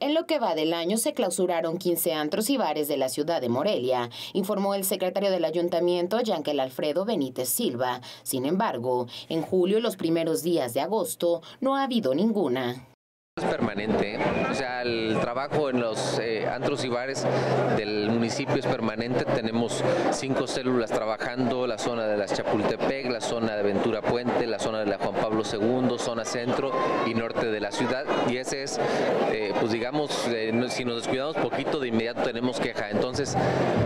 En lo que va del año se clausuraron 15 antros y bares de la ciudad de Morelia, informó el secretario del ayuntamiento, Yankel Alfredo Benítez Silva. Sin embargo, en julio y los primeros días de agosto no ha habido ninguna. Permanente, o sea, el trabajo en los eh, antros y bares del municipio es permanente. Tenemos cinco células trabajando, la zona de las Chapultepec, la zona de Ventura Puente, la zona de la Juan Pablo II, zona centro y norte de la ciudad. Y ese es, eh, pues digamos, eh, si nos descuidamos poquito, de inmediato tenemos queja. Entonces,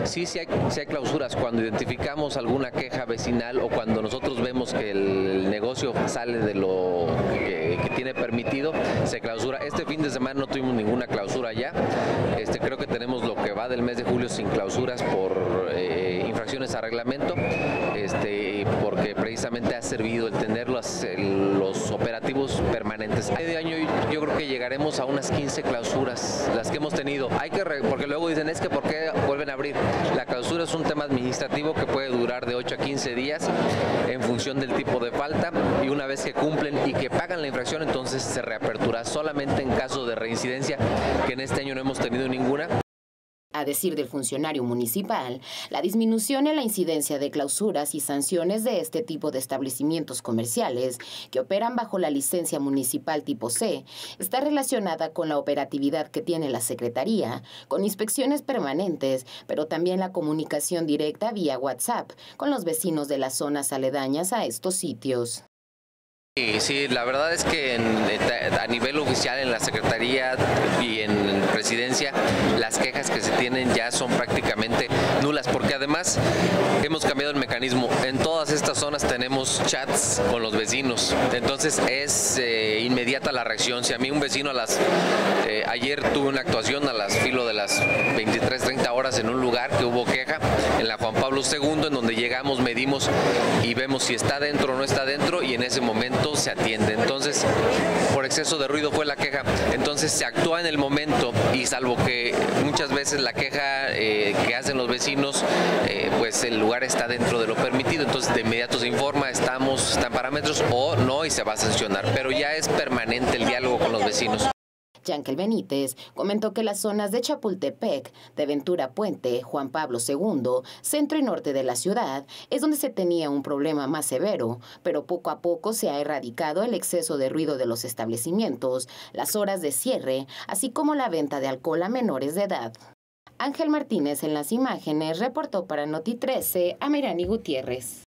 sí, sí hay, hay clausuras. Cuando identificamos alguna queja vecinal o cuando nosotros vemos que el negocio sale de lo se clausura este fin de semana no tuvimos ninguna clausura ya. Este, creo que tenemos lo que va del mes de julio sin clausuras por eh, infracciones a reglamento, este, porque precisamente ha servido el tener los, los operativos permanentes. De año yo creo que llegaremos a unas 15 clausuras, las que hemos tenido. Hay que porque luego dicen es que por qué vuelven a abrir. La clausura es un tema administrativo que puede durar de 8 a 15 días en función del tipo de falta y una vez que cumplen y que pagan la infracción entonces se reapertura solamente en caso de reincidencia, que en este año no hemos tenido ninguna. A decir del funcionario municipal, la disminución en la incidencia de clausuras y sanciones de este tipo de establecimientos comerciales que operan bajo la licencia municipal tipo C está relacionada con la operatividad que tiene la Secretaría, con inspecciones permanentes, pero también la comunicación directa vía WhatsApp con los vecinos de las zonas aledañas a estos sitios. Sí, sí, la verdad es que a nivel oficial en la Secretaría y en Presidencia las quejas que se tienen ya son prácticamente nulas porque además hemos cambiado el mecanismo. En todas estas zonas tenemos chats con los vecinos, entonces es eh, inmediata la reacción. Si a mí un vecino a las... Eh, ayer tuve una actuación a las filo de las 23, 30 horas en un lugar que hubo queja en la Juan Pablo II en donde llegamos, medimos y vemos si está dentro o no está dentro y en ese momento se atiende. Entonces, por exceso de ruido fue la queja. Entonces se actúa en el momento y salvo que muchas veces la queja eh, que hacen los vecinos, eh, pues el lugar está dentro de lo permitido. Entonces de inmediato se informa, estamos, están parámetros o no y se va a sancionar. Pero ya es permanente el diálogo con los vecinos. Yankel Benítez comentó que las zonas de Chapultepec, de Ventura Puente, Juan Pablo II, centro y norte de la ciudad, es donde se tenía un problema más severo, pero poco a poco se ha erradicado el exceso de ruido de los establecimientos, las horas de cierre, así como la venta de alcohol a menores de edad. Ángel Martínez en las imágenes reportó para Noti 13 a Mirani Gutiérrez.